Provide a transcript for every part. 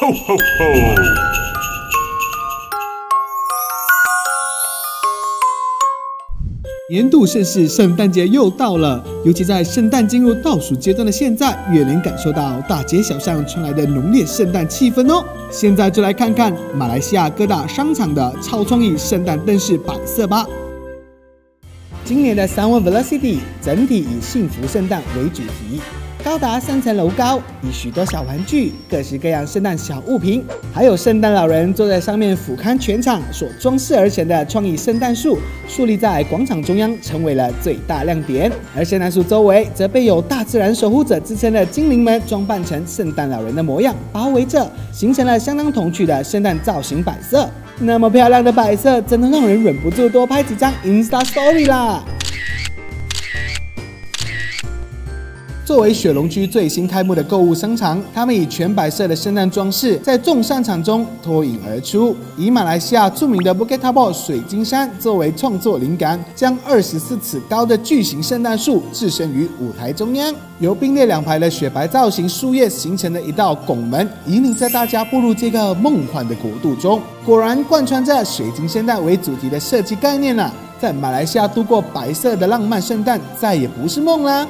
Ho, ho, ho. 年度盛事圣诞节又到了，尤其在圣诞进入倒数阶段的现在，越能感受到大街小巷传来的浓烈圣诞气氛哦。现在就来看看马来西亚各大商场的超创意圣诞灯饰摆设吧。今年的三万 Velocity 整体以幸福圣诞为主题。高达三层楼高，以许多小玩具、各式各样圣诞小物品，还有圣诞老人坐在上面俯瞰全场所装饰而成的创意圣诞树，树立在广场中央，成为了最大亮点。而圣诞树周围则被有大自然守护者之称的精灵们装扮成圣诞老人的模样包围着，形成了相当童趣的圣诞造型摆设。那么漂亮的摆设，真的让人忍不住多拍几张 Insta Story 啦！作为雪龙区最新开幕的购物商场，他们以全白色的圣诞装饰在众商场中脱颖而出，以马来西亚著名的 Bukit Tabor 水晶山作为创作灵感，将二十四尺高的巨型圣诞树置身于舞台中央，由并列两排的雪白造型树叶形成的一道拱门，引领着大家步入这个梦幻的国度中。果然，贯穿着水晶圣诞为主题的设计概念啊，在马来西亚度过白色的浪漫圣诞再也不是梦啦。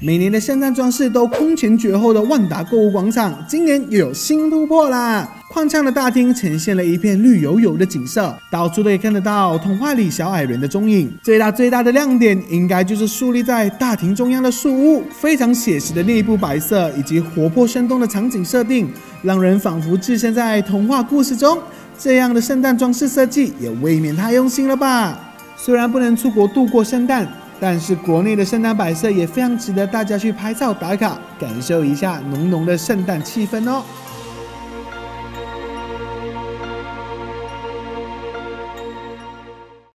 每年的圣诞装饰都空前绝后的万达购物广场，今年又有新突破啦！宽敞的大厅呈现了一片绿油油的景色，到处都可以看得到童话里小矮人的踪影。最大最大的亮点，应该就是树立在大厅中央的树屋，非常写实的内部白色以及活泼生动的场景设定，让人仿佛置身在童话故事中。这样的圣诞装饰设计也未免太用心了吧？虽然不能出国度过圣诞。但是国内的圣诞摆设也非常值得大家去拍照打卡，感受一下浓浓的圣诞气氛哦。